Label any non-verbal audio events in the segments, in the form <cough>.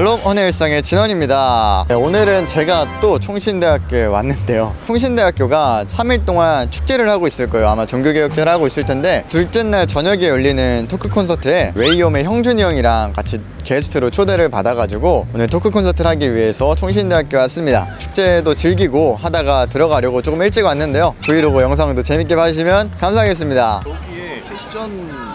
샬롬 헌의 일상의 진원입니다. 네, 오늘은 제가 또 총신대학교에 왔는데요. 총신대학교가 3일 동안 축제를 하고 있을 거예요. 아마 종교개혁제를 하고 있을 텐데 둘째 날 저녁에 열리는 토크 콘서트에 웨이홈의 형준이 형이랑 같이 게스트로 초대를 받아가지고 오늘 토크 콘서트를 하기 위해서 총신대학교 왔습니다. 축제도 즐기고 하다가 들어가려고 조금 일찍 왔는데요. 브이로그 영상도 재밌게 봐주시면 감사하겠습니다. 여기에 패션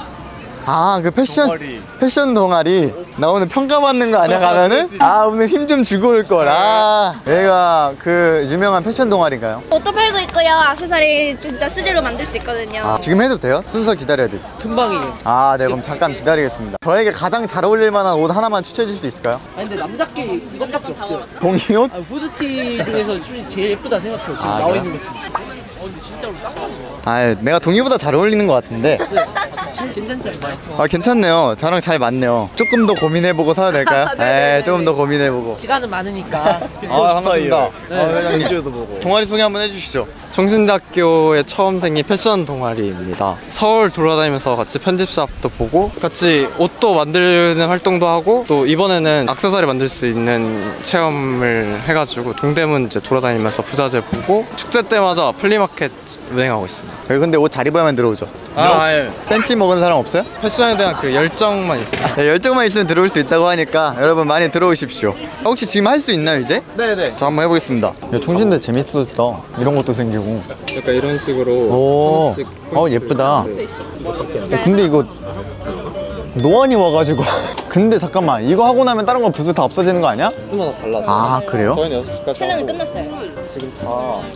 아 그 패션 동아리. 패션 동아리 나 오늘 평가 받는 거 아니야 가면은 <laughs> 아 오늘 힘 좀 주고 올 거라 얘가 그 유명한 패션 동아리인가요? 옷도 팔고 있고요. 악세사리 진짜 수제로 만들 수 있거든요. 아, 지금 해도 돼요? 순서 기다려야 되죠. 금방이에요. 아, 네 그럼 잠깐 기다리겠습니다. 저에게 가장 잘 어울릴 만한 옷 하나만 추천해 줄수 있을까요? 아니 근데 남자께 이것밖에 없어요. 동이 옷? 아, 후드티 중에서 제일 예쁘다 생각해요. 지금 아, 나와 그래요? 있는 것 중에. 어 근데 진짜로 딱 맞는 거. 아, 내가 동이보다 잘 어울리는 것 같은데. 괜찮지 않나요? 아, 괜찮네요. 저랑 잘 맞네요. 조금 더 고민해보고 사도 될까요? <laughs> 네, 조금 더 고민해보고. 시간은 많으니까. 아, 반갑습니다. 네. 아, 회장님. 동아리 소개 한번 해주시죠. 총신대학교의 처음 생긴 패션 동아리입니다. 서울 돌아다니면서 같이 편집샵도 보고 같이 옷도 만드는 활동도 하고 또 이번에는 액세서리 만들 수 있는 체험을 해가지고 동대문 이제 돌아다니면서 부자재 보고 축제 때마다 플리마켓 운행하고 있습니다. 여기 근데 옷 잘 입어야만 들어오죠. 아, 예. 팬티 먹은 사람 없어요? 패션에 대한 그 열정만 있습니다. 네, 열정만 있으면 들어올 수 있다고 하니까 여러분 많이 들어오십시오. 혹시 지금 할 수 있나요 이제? 네네. 저 한번 해보겠습니다. 야, 총신대 재밌었다. 이런 것도 생기고. 약간 이런 식으로 오, 하나씩 어 포인트 예쁘다. 네. 어, 근데 이거 노안이 와가지고. <laughs> 근데 잠깐만 이거 하고 나면 다른 거 부스 다 없어지는 거 아니야? 부스마다 달라서. 아 그래요? 저희는 6시까지 촬영은 끝났어요. 지금 다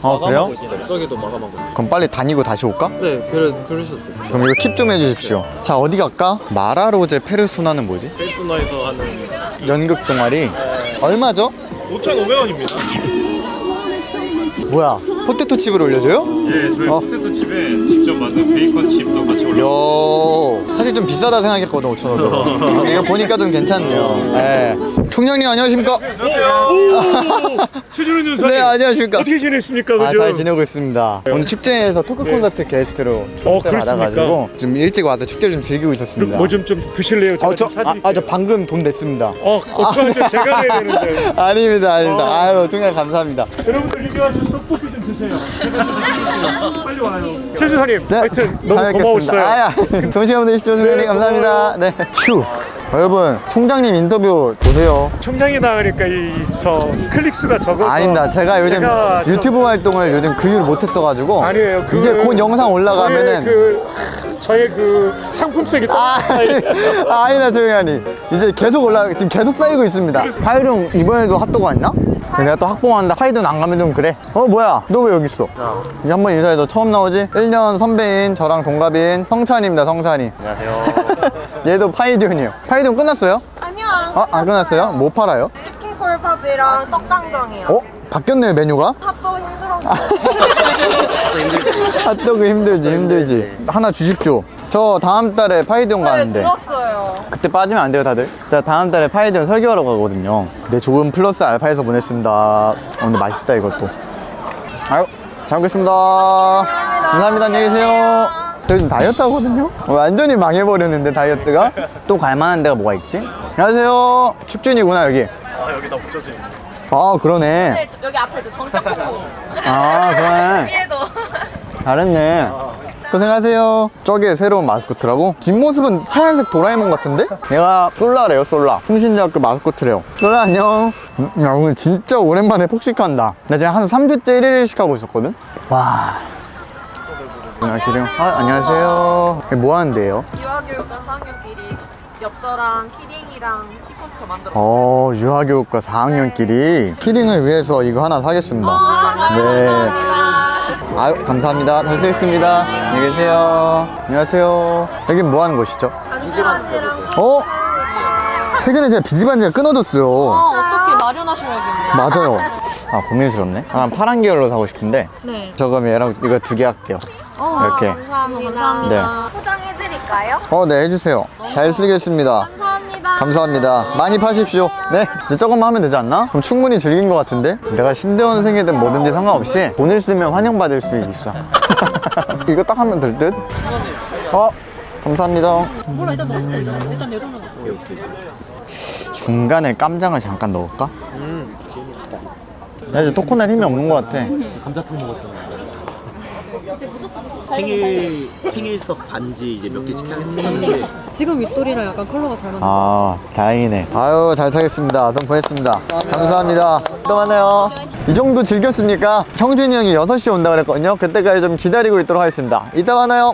아 그래요? 있어요. 저기도 마감하고 있어요. 그럼 빨리 다니고 다시 올까? 네, 그래, 그러셔도 되세요. 그럼 이거 keep 좀 해주십시오. 자 어디 갈까? 마라로제 페르소나는 뭐지? 페르소나에서 하는 연극 동아리. 얼마죠? 5,500원입니다. 뭐야? 포테토 칩을 올려줘요? 예, 저희 어. 포테토 칩에 직접 만든 베이컨 칩도 같이 올려. 요 사실 좀 비싸다 생각했거든 5,500원 <laughs> 이거 보니까 좀 괜찮네요 네. 총장님 안녕하십니까? 최준호 <laughs> 준사님. 네 안녕하십니까 어떻게 지냈습니까? 아? 잘 지내고 있습니다 오늘 축제에서 토크 콘서트 게스트로 초대 어? 받아가지고 좀 일찍 와서 축제를 좀 즐기고 있었습니다 뭐 좀 좀 드실래요? 제가 어, 저, 좀. 아, 아, 저 방금 돈 냈습니다 어, 어떡하죠? 제가 내야 되는데. <laughs> 아닙니다 아닙니다 어. 아유 총장 감사합니다 여러분들 와서 떡볶이 좀 드세요. 좀. 빨리 와요. 최 준사님, 하여튼 너무 잘 고마웠어요. 뵙겠습니다. 아야, 좋은 시간 되시죠, 총장님. 네, 감사합니다. 네. 슈. 여러분, 총장님 인터뷰 보세요. 총장이 나가니까 이 저 클릭 수가 적어서 아닙니다. 제가 요즘 제가 좀- 유튜브 활동을 요즘 그 이후로 못했어가지고 아니에요. 그 이제 곧 영상 올라가면은 저의 그 저의 그 상품성이 아. 아니다 조용히 하니 이제 계속 올라 지금 계속 쌓이고 있습니다. 파이동 이번에도 핫도그 왔나? 내가 또 학봉한다 파이돈 안 가면 좀 그래 어 뭐야 너 왜 여기 있어 이제 한번 인사해 너 처음 나오지? 1년 선배인 저랑 동갑인 성찬입니다 성찬이 안녕하세요 <laughs> 얘도 파이돈이에요 파이돈 끝났어요? 아니요. 아, 안 끝났어요? 뭐 팔아요? 치킨 컵밥이랑 떡강정이요. 어? 바뀌었네요 메뉴가? 핫도그 힘들어. <laughs> 핫도그 힘들지 힘들지. 하나 주십시오. 저 다음 달에 파이돈 가는데. 들었어요. 그때 빠지면 안 돼요 다들? 자 다음 달에 파이돈 설교하러 가거든요. 네 조금 플러스 알파에서 보냈습니다. 어, 근데 맛있다 이것도. 아유 잘 먹겠습니다. 감사합니다. 안녕히 계세요. 저 요즘 다이어트 하거든요? 어, 완전히 망해버렸는데 다이어트가? <laughs> 또 갈만한 데가 뭐가 있지? 안녕하세요. 축준이구나 여기. 아, 여기 다 붙여져 있네. 아 그러네 네, 여기 앞에도 정착하고. <laughs> 아 그러네 <laughs> 위에도. 잘했네. 고생하세요. 저게 새로운 마스코트라고? 뒷모습은 하얀색 도라에몽 같은데? 얘가 솔라래요, 솔라. 풍신대학교 마스코트래요. 솔라 안녕. 음, 야, 오늘 진짜 오랜만에 폭식한다. 나 지금 한 3주째 1일씩 하고 있었거든? 와. 안녕하세요. 아, 안녕하세요. 뭐 하는데요? 유아교육과 4학년끼리 엽서랑 키링이랑 tea coaster 만들었어요. 어, 유아교육과 4학년끼리 키링을 위해서 이거 하나 사겠습니다. 네. 아유, 감사합니다. 잘 쓰겠습니다. 안녕히 계세요. 안녕하세요. 여긴 뭐 하는 곳이죠? 비즈반지랑 어? 최근에 제가 비즈반지가 끊어졌어요. 어떻게 마련하셔야겠네요. 맞아요. 아, 고민스럽네. 아, 파란 계열로 사고 싶은데. 네. 저 그럼 얘랑 이거 두 개 할게요. 이렇게. 감사합니다. 네. 포장해드릴까요? 어, 네, 해주세요. 잘 쓰겠습니다. 감사합니다. 감사합니다. 많이 파십시오. 네. 이제 조금만 하면 되지 않나? 그럼 충분히 즐긴 것 같은데? 내가 신대원생이든 뭐든지 상관없이 돈을 쓰면 환영받을 수 있어. <laughs> 이거 딱 하면 될 듯? 어, 감사합니다. 몰라 일단 너 일단 내려놔. 중간에 깜장을 잠깐 넣을까? 음. 나 이제 토코넬 힘이 없는 것 같아. 감자탕 먹었잖아. 생일 생일석 반지 이제 몇 개씩 하는데. 지금 윗돌이랑 약간 컬러가 잘 맞는 아 다행이네. 아유 잘 타겠습니다. 돈 보냈습니다. 감사합니다. 또 만나요. 이 정도 즐겼으니까? 형준이 형이 6시에 온다 그랬거든요. 그때까지 좀 기다리고 있도록 하겠습니다. 이따 만나요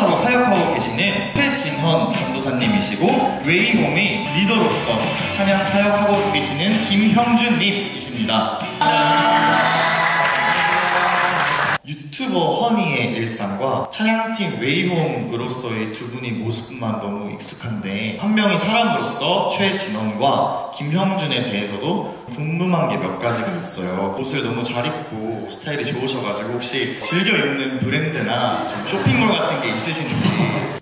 또 전도사로 사역하고 계시는 최진헌 전도사님이시고 웨이홈의 리더로서 찬양 사역하고 계시는 김형준님이십니다. 유튜버 허니의 일상과 찬양팀 웨이홈으로서의 두 분의 모습만 너무 익숙한데 한 명이 사람으로서 최진원과 김형준에 대해서도 궁금한 게 몇 가지가 있어요. 옷을 너무 잘 입고 스타일이 좋으셔가지고 혹시 즐겨 입는 브랜드나 좀 쇼핑몰 같은 게 있으신지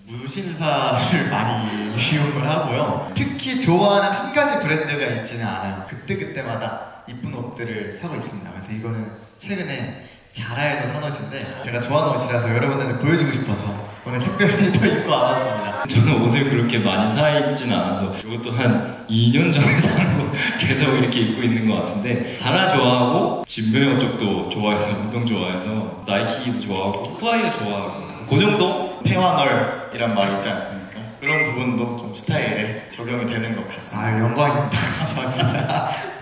무신사를 많이 <laughs> 이용을 하고요. 특히 좋아하는 한 가지 브랜드가 있지는 않아요. 그때그때마다 이쁜 옷들을 사고 있습니다. 그래서 이거는 최근에 자라에서 산 옷인데 제가 좋아하는 옷이라서 여러분들한테 보여주고 싶어서 오늘 특별히 또 입고 와봤습니다. 저는 옷을 그렇게 많이 사 입진 않아서 이것도 한 2년 전에 <laughs> 산 거 계속 이렇게 입고 있는 것 같은데 자라 좋아하고 진배어 쪽도 좋아해서 운동 좋아해서 나이키도 좋아하고 후아이도 좋아하고 그 정도? 페와널이란 말 있지 않습니까? 그런 부분도 좀 스타일에 적용이 되는 것 같습니다. 아 영광입니다 감사합니다 <laughs> <laughs>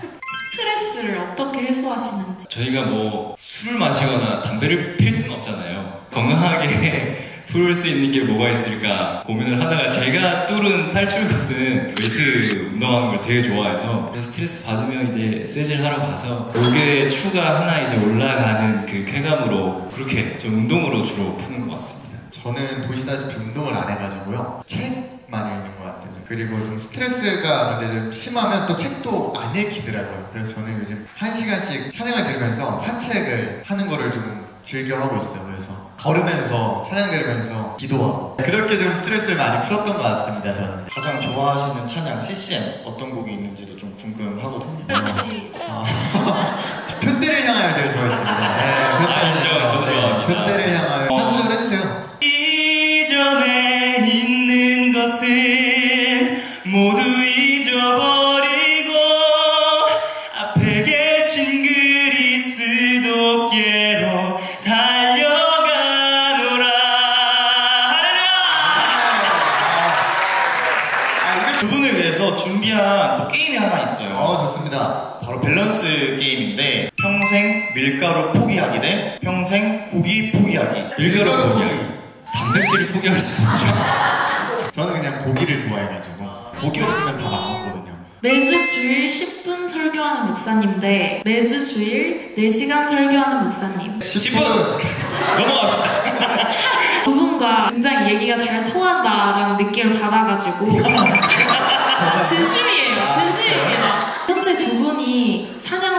스트레스를 어떻게 해소하시는지. 저희가 뭐 술을 마시거나 담배를 필 수는 없잖아요 건강하게 <laughs> 풀 수 있는 게 뭐가 있을까 고민을 하다가 제가 뚫은 탈출구는 웨이트 운동하는 걸 되게 좋아해서 그래서 스트레스 받으면 이제 쇠질 하러 가서 무게 추가 하나 이제 올라가는 그 쾌감으로 그렇게 좀 운동으로 주로 푸는 것 같습니다 저는 보시다시피 운동을 안 해가지고요. 책만 읽는 것 같아요. 그리고 좀 스트레스가 근데 좀 심하면 또 책도 안 읽히더라고요. 그래서 저는 요즘 한 시간씩 찬양을 들으면서 산책을 하는 거를 좀 즐겨 하고 있어요. 그래서 걸으면서 찬양 들으면서 기도하고 그렇게 좀 스트레스를 많이 풀었던 것 같습니다. 저는 가장 좋아하시는 찬양 CCM 어떤 곡이 있는지도 좀 궁금하거든요. 아, <laughs> 표대를 향하여 제일 좋아했습니다. 네, 모두 잊어버리고 앞에 계신 그리스도께로 달려가노라. 아, 이두 분을 위해서 준비한 또 게임이 하나 있어요. 어 좋습니다. 바로 밸런스 게임인데 평생 밀가루 포기하기 대 평생 고기 포기하기. 밀가루 포기하기. 단백질을 포기할 수 없죠. 저는 그냥 고기를 좋아해가지고 밥안 먹거든요. 매주 주일 10분 설교하는 목사님 대 매주 주일 4시간 설교하는 목사님. 10분! 넘어갑시다. <laughs> 두 분과 굉장히 얘기가 잘 통한다라는 느낌을 받아가지고 <laughs> 진심이에요 진심입니다. 현재 두 분이 찬양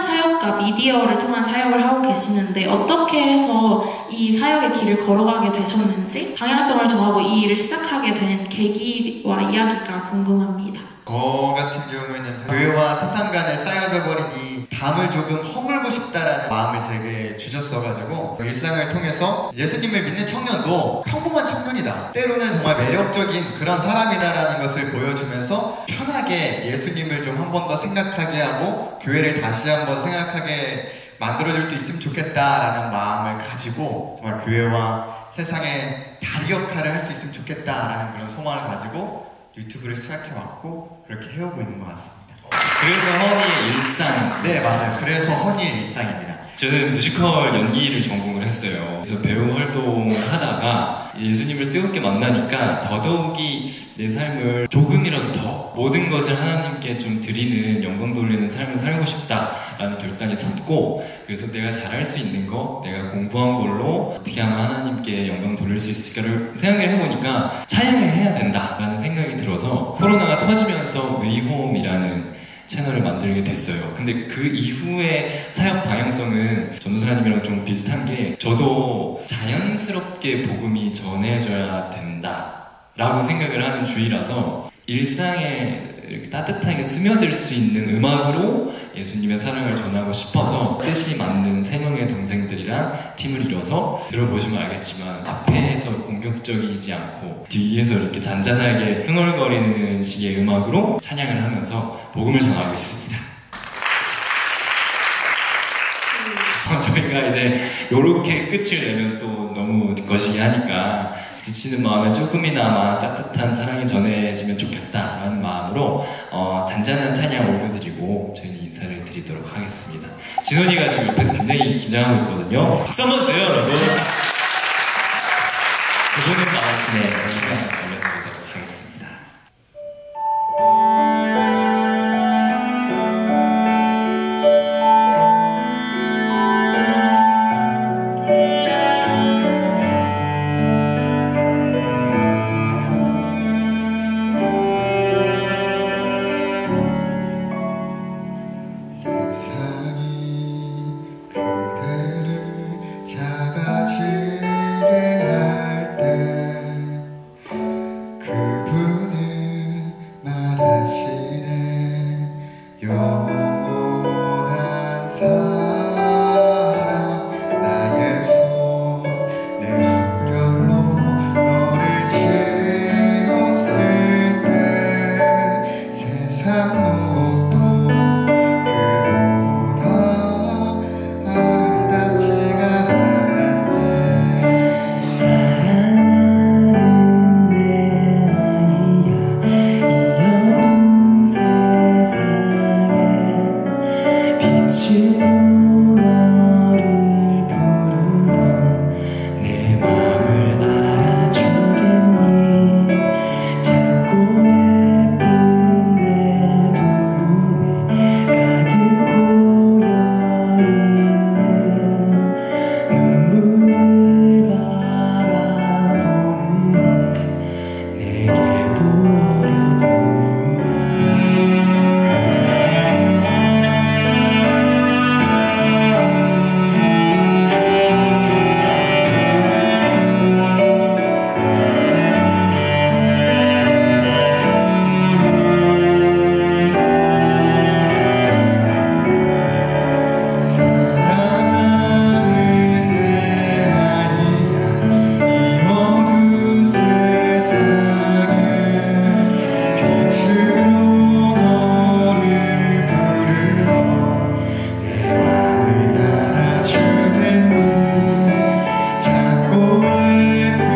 사역과 미디어를 통한 사역을 하고 계시는데 어떻게 해서 이 사역의 길을 걸어가게 되셨는지 방향성을 정하고 이 일을 시작하게 된 계기와 이야기가 궁금합니다 저 같은 경우에는 교회와 세상 간에 쌓여져 버린 이 담을 조금 허물고 싶다라는 마음을 제게 주셨어가지고 일상을 통해서 예수님을 믿는 청년도 평범한 청년이다. 때로는 정말 매력적인 그런 사람이다라는 것을 보여주면서 편하게 예수님을 좀 한 번 더 생각하게 하고 교회를 다시 한 번 생각하게 만들어줄 수 있으면 좋겠다라는 마음을 가지고 정말 교회와 세상의 다리 역할을 할 수 있으면 좋겠다라는 그런 소망을 가지고 유튜브를 시작해왔고 그렇게 해오고 있는 것 같습니다. 그래서 허니의 일상 네 맞아요. 그래서 허니의 일상입니다. 저는 뮤지컬 연기를 전공을 했어요. 그래서 배우 활동을 하다가 예수님을 뜨겁게 만나니까 더더욱이 내 삶을 조금이라도 더 모든 것을 하나님께 좀 드리는 영광 돌리는 삶을 살고 싶다라는 결단이 섰고 그래서 내가 잘할 수 있는 거 내가 공부한 걸로 어떻게 하면 하나님께 영광 돌릴 수 있을까를 생각을 해보니까 찬양을 해야 된다라는 생각이 들어서 코로나가 터지면서 웨이홈이라는 채널을 만들게 됐어요. 근데 그 이후에 사역 방향성은 전도사님이랑 좀 비슷한 게 저도 자연스럽게 복음이 전해져야 된다 라고 생각을 하는 주의라서 일상에 따뜻하게 스며들 수 있는 음악으로 예수님의 사랑을 전하고 싶어서 뜻이 맞는 세 명의 동생들이랑 팀을 이뤄서 들어보시면 알겠지만 앞에서 공격적이지 않고 뒤에서 이렇게 잔잔하게 흥얼거리는 식의 음악으로 찬양을 하면서 복음을 전하고 있습니다. 어, 저희가 이제 요렇게 끝을 내면 또 너무 거시기 하니까 지치는 마음에 조금이나마 따뜻한 사랑이 전해지면 좋겠다라는 마음으로 어, 잔잔한 찬양 올려드리고 저희는 인사를 드리도록 하겠습니다. 진원이가 지금 옆에서 굉장히 긴장하고 있거든요. 박수 한번 주세요, 여러분. 그분은 나오시네. 제가 작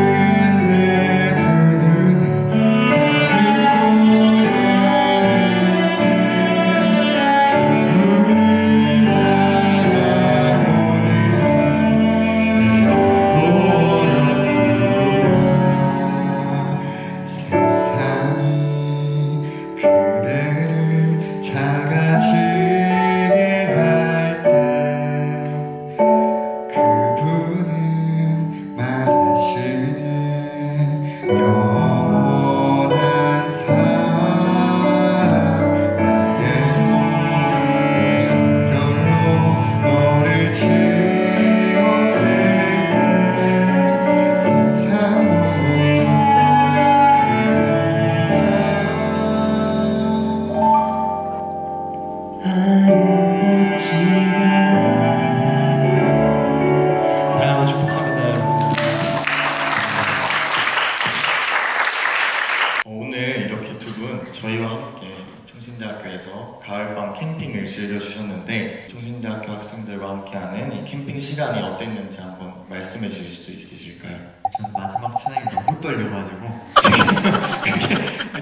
총신대학교에서 가을밤 캠핑을 즐겨주셨는데 총신대학교 학생들과 함께하는 이 캠핑 시간이 어땠는지 한번 말씀해 주실 수 있으실까요? 전 마지막 찬양이 너무 떨려가지고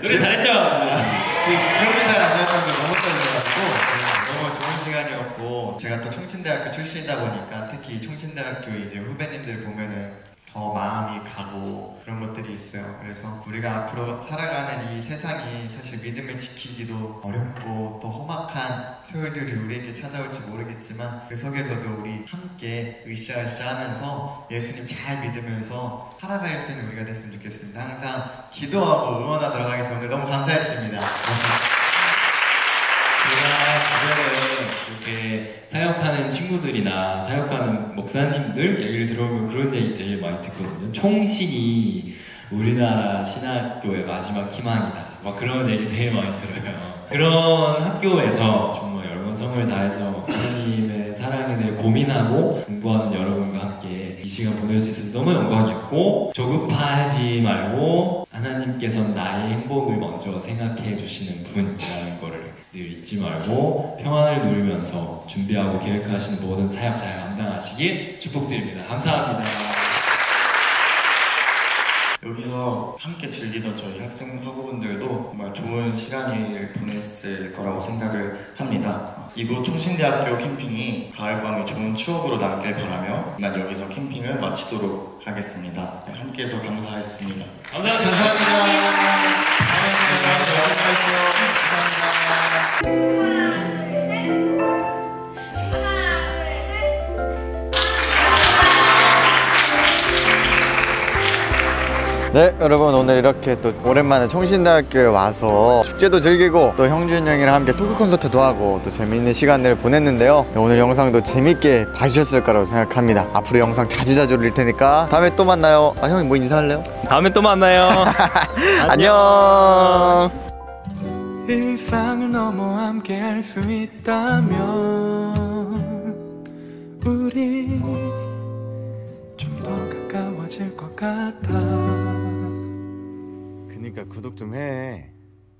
노래 잘했죠? 기억이 잘안 나는데 너무 떨려가지고 네, 너무 좋은 시간이었고 제가 또 총신대학교 출신이다 보니까 특히 총신대학교 이제 후배님들 보면은 더 마음이 가고 그런 것들이 있어요. 그래서 우리가 앞으로 살아가는 이 세상이 사실 믿음을 지키기도 어렵고 또 험악한 소요들이 우리에게 찾아올지 모르겠지만 그 속에서도 우리 함께 으쌰으쌰 하면서 예수님 잘 믿으면서 살아갈 수 있는 우리가 됐으면 좋겠습니다. 항상 기도하고 응원하도록 하겠습니다. 오늘 너무 감사했습니다. 이렇게 사역하는 친구들이나 사역하는 목사님들 얘기를 들어보면 그런 얘기 되게 많이 듣거든요. 총신이 우리나라 신학교의 마지막 희망이다. 막 그런 얘기 되게 많이 들어요. 그런 학교에서 정말 열번성을 다해서 하나님의 사랑에 대해 고민하고 공부하는 여러분과 함께 이 시간 보낼 수 있어서 너무 영광이었고 조급하지 말고 하나님께서 나의 행복을 먼저 생각해 주시는 분이라는 거를 늘 잊지 말고 평안을 누리면서 준비하고 계획하시는 모든 사역 잘 감당하시길 축복드립니다. 감사합니다. 여기서 함께 즐기던 저희 학생 학우분들도 정말 좋은 시간을 보냈을 거라고 생각을 합니다. 이곳 총신대학교 캠핑이 가을밤이 좋은 추억으로 남길 바라며 난 여기서 캠핑을 마치도록 하겠습니다. 네, 함께 해서 감사했습니다. 감사합니다. 감사합니다. 다음에 또 감사합니다. 네 여러분. 오늘 이렇게 또 오랜만에 총신대학교에 와서 축제도 즐기고 또 형준 형이랑 함께 토크 콘서트도 하고 또 재미있는 시간을 보냈는데요. 네, 오늘 영상도 재밌게 봐주셨을 거라고 생각합니다. 앞으로 영상 자주자주 올릴 테니까 다음에 또 만나요. 아 형이 뭐 인사할래요? 다음에 또 만나요. <laughs> 안녕 일상을 넘어 함께 할 수 있다면 우리 좀 더 가까워질 것 같아. 그니까 구독 좀해